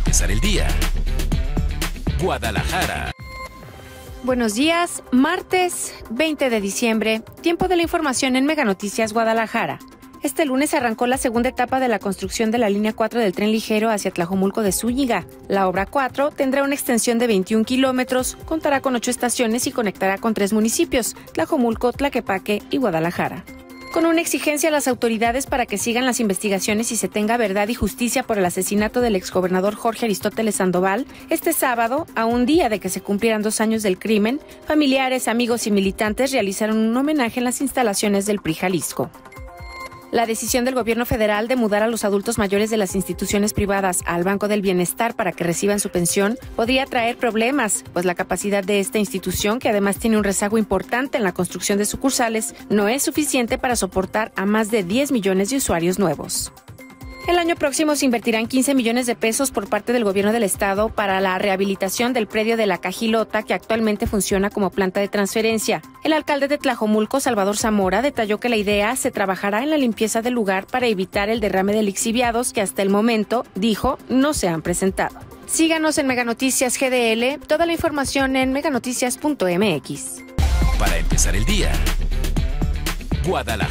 empezar el día. Guadalajara. Buenos días, martes 20 de diciembre, tiempo de la información en Mega Noticias Guadalajara. Este lunes arrancó la segunda etapa de la construcción de la línea 4 del tren ligero hacia Tlajomulco de Zúñiga. La obra 4 tendrá una extensión de 21 kilómetros, contará con ocho estaciones y conectará con tres municipios, Tlajomulco, Tlaquepaque y Guadalajara con una exigencia a las autoridades para que sigan las investigaciones y se tenga verdad y justicia por el asesinato del exgobernador Jorge Aristóteles Sandoval, este sábado, a un día de que se cumplieran dos años del crimen, familiares, amigos y militantes realizaron un homenaje en las instalaciones del PRI Jalisco. La decisión del gobierno federal de mudar a los adultos mayores de las instituciones privadas al Banco del Bienestar para que reciban su pensión podría traer problemas, pues la capacidad de esta institución, que además tiene un rezago importante en la construcción de sucursales, no es suficiente para soportar a más de 10 millones de usuarios nuevos. El año próximo se invertirán 15 millones de pesos por parte del gobierno del estado para la rehabilitación del predio de la Cajilota que actualmente funciona como planta de transferencia. El alcalde de Tlajomulco, Salvador Zamora, detalló que la idea se trabajará en la limpieza del lugar para evitar el derrame de lixiviados que hasta el momento, dijo, no se han presentado. Síganos en Meganoticias GDL, toda la información en meganoticias.mx. Para empezar el día, Guadalajara.